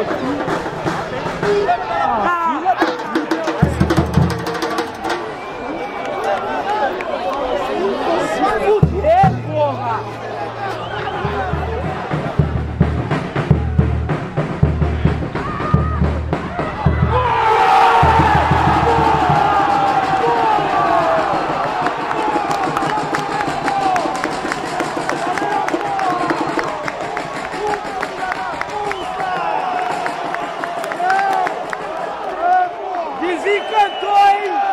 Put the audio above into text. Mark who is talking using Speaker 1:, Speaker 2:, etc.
Speaker 1: aqui. Bicantões!